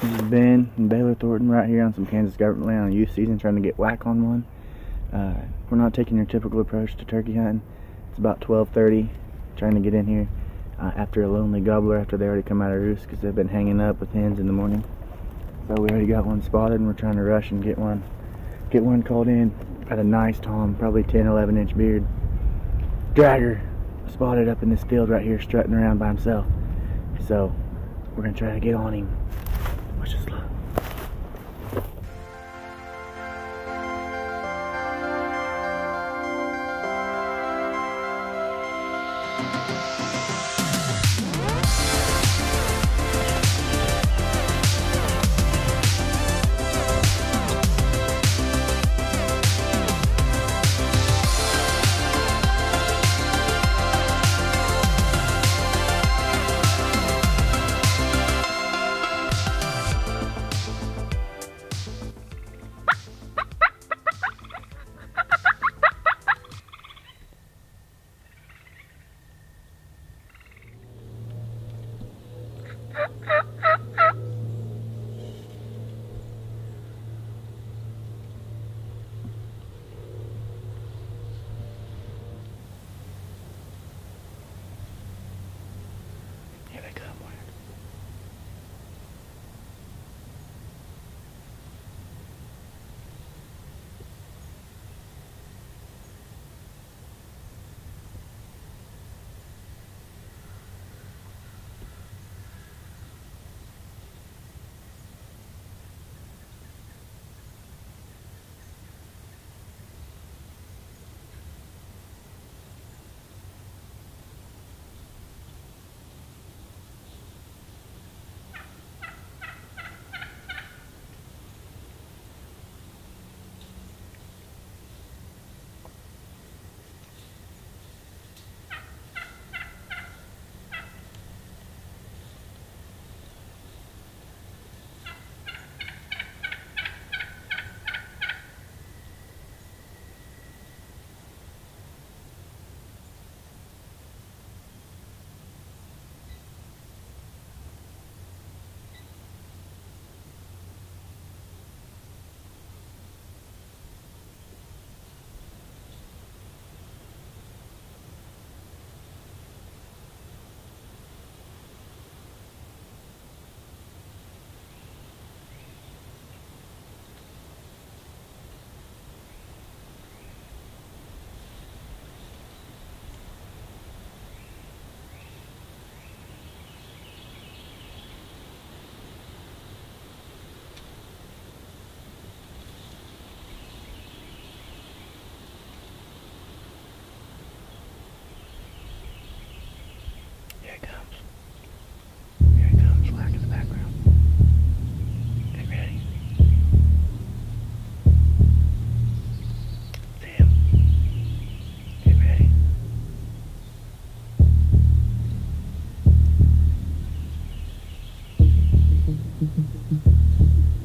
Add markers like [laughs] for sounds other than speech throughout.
This is Ben and Baylor Thornton right here on some Kansas government land on youth season trying to get Wac on one. Uh, we're not taking your typical approach to turkey hunting. It's about 12.30, trying to get in here uh, after a lonely gobbler after they already come out of roost because they've been hanging up with hens in the morning. So we already got one spotted and we're trying to rush and get one get one called in. Got a nice tom, probably 10, 11 inch beard. Dragger spotted up in this field right here strutting around by himself. So we're gonna try to get on him. Wish us luck. Here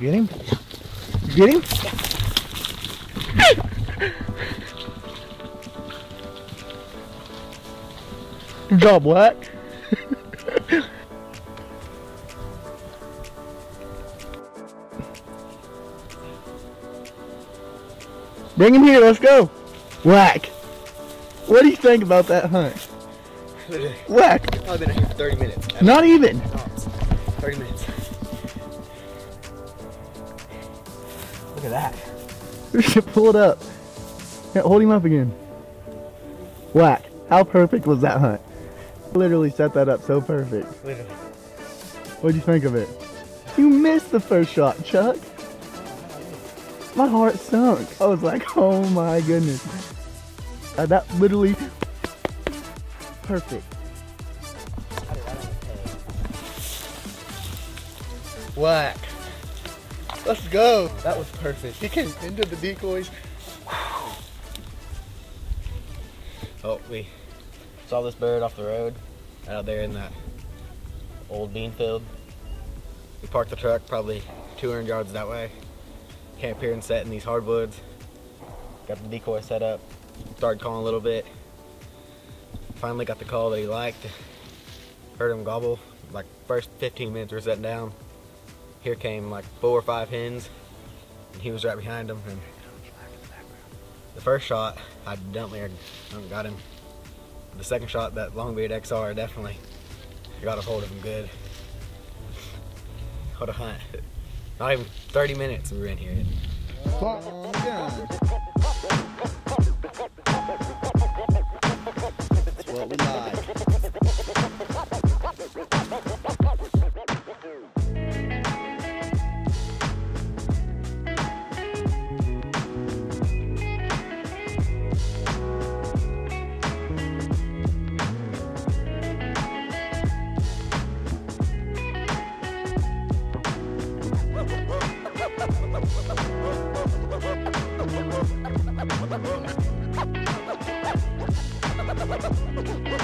Get him? You get him? Good job, Black. Bring him here, let's go. Whack. What do you think about that hunt? [laughs] Whack. Probably been here for 30 minutes. Not even. 30 minutes. Look at that. [laughs] We should pull it up. Yeah, hold him up again. Whack. How perfect was that hunt? Literally set that up so perfect. Literally. What'd you think of it? You missed the first shot, Chuck. My heart sunk. I was like, [laughs] oh my goodness. Uh, that literally perfect. Whack. Let's go. That was perfect. He came into the decoys. Oh, we saw this bird off the road out there in that old bean field. We parked the truck probably 200 yards that way. Camp here and set in these hardwoods. Got the decoy set up. Started calling a little bit. Finally got the call that he liked. Heard him gobble. Like first 15 minutes we we're setting down. Here came like four or five hens. And he was right behind them. And the first shot, I definitely got him. The second shot, that Longbeard XR, definitely got a hold of him good. What a hunt. Not even 30 minutes we were in here. That's what we like. Ha ha ha!